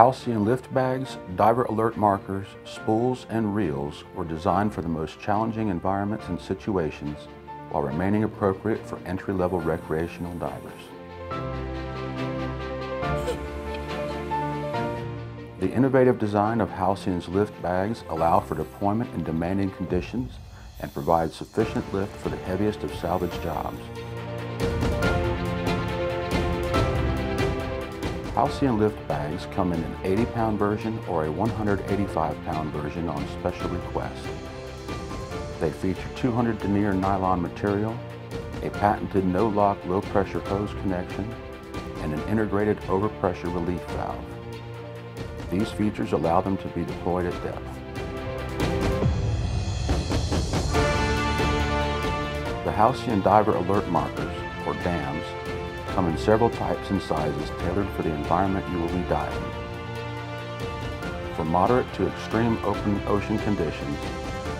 Halcyon lift bags, diver alert markers, spools, and reels were designed for the most challenging environments and situations while remaining appropriate for entry-level recreational divers. The innovative design of Halcyon's lift bags allow for deployment in demanding conditions and provide sufficient lift for the heaviest of salvage jobs. Halcyon lift bags come in an 80 pound version or a 185 pound version on special request. They feature 200 denier nylon material, a patented no-lock low-pressure hose connection, and an integrated overpressure relief valve. These features allow them to be deployed at depth. The Halcyon Diver Alert Markers, or DAMs, come in several types and sizes tailored for the environment you will be diving. For moderate to extreme open ocean conditions,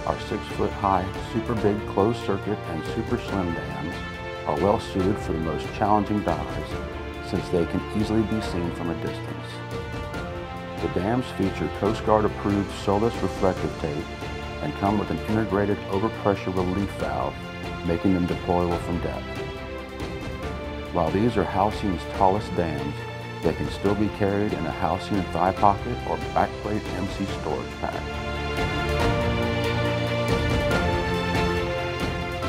our six foot high, super big closed circuit and super slim dams are well suited for the most challenging dives since they can easily be seen from a distance. The dams feature Coast Guard approved SOLAS reflective tape and come with an integrated overpressure relief valve, making them deployable from depth. While these are Halcyon's tallest dams, they can still be carried in a Halcyon thigh pocket or backplate MC storage pack.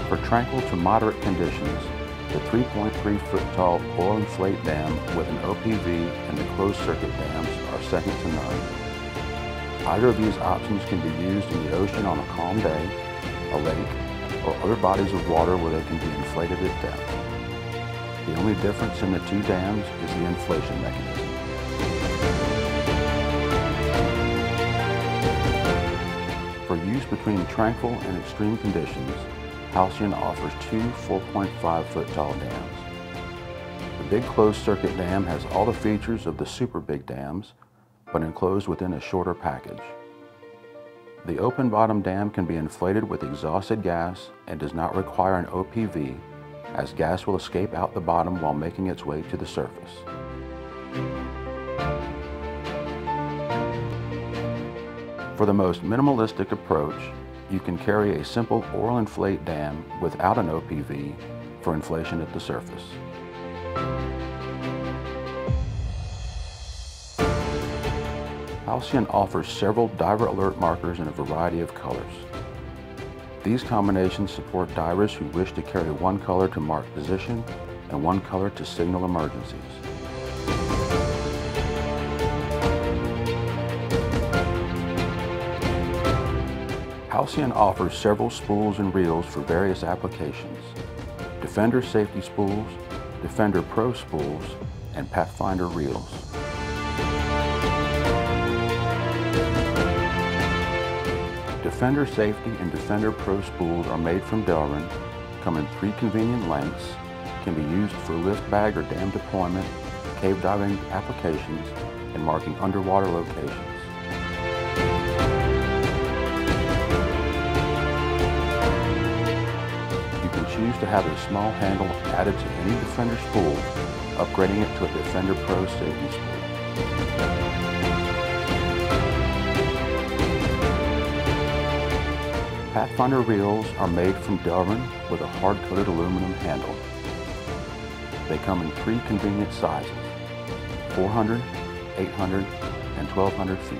For tranquil to moderate conditions, the 3.3 foot tall oral inflate dam with an OPV and the closed circuit dams are second to none. Either of these options can be used in the ocean on a calm day, a lake, or other bodies of water where they can be inflated at depth. The only difference in the two dams is the inflation mechanism. For use between tranquil and extreme conditions, Halcyon offers two 4.5 foot tall dams. The big closed circuit dam has all the features of the super big dams, but enclosed within a shorter package. The open bottom dam can be inflated with exhausted gas and does not require an OPV as gas will escape out the bottom while making its way to the surface. For the most minimalistic approach, you can carry a simple oral inflate dam without an OPV for inflation at the surface. Halcyon offers several diver alert markers in a variety of colors. These combinations support divers who wish to carry one color to mark position and one color to signal emergencies. Halcyon offers several spools and reels for various applications. Defender safety spools, Defender Pro spools, and Pathfinder reels. Defender Safety and Defender Pro spools are made from Delrin, come in three convenient lengths, can be used for lift bag or dam deployment, cave diving applications, and marking underwater locations. You can choose to have a small handle added to any Defender spool, upgrading it to a Defender Pro safety spool. Pathfinder reels are made from Delrin with a hard-coated aluminum handle. They come in three convenient sizes, 400, 800, and 1200 feet.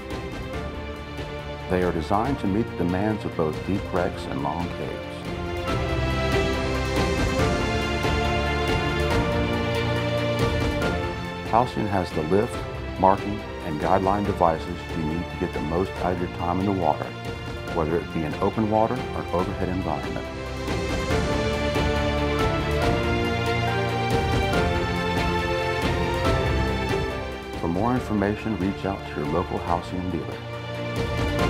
They are designed to meet the demands of both deep wrecks and long caves. Halcyon has the lift, marking, and guideline devices you need to get the most out of your time in the water whether it be in open water or overhead environment. For more information, reach out to your local Halcyon dealer.